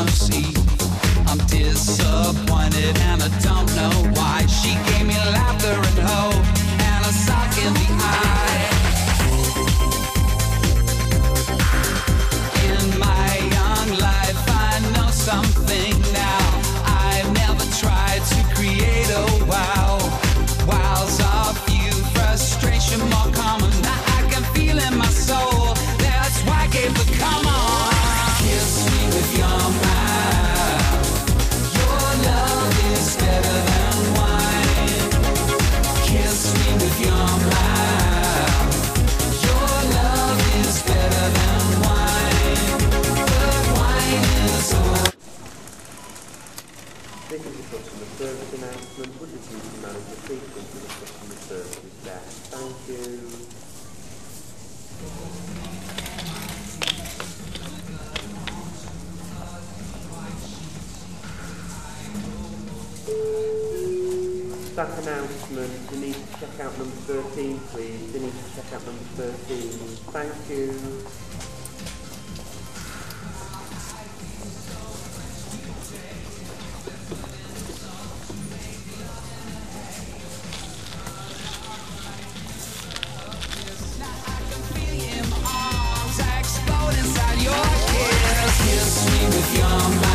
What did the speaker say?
I'm disappointed and I don't know why. She gave announcement. Would to the customer services? Thank you. Staff announcement. You need to check out number 13, please. You need to check out number 13. Thank you. With your mouth.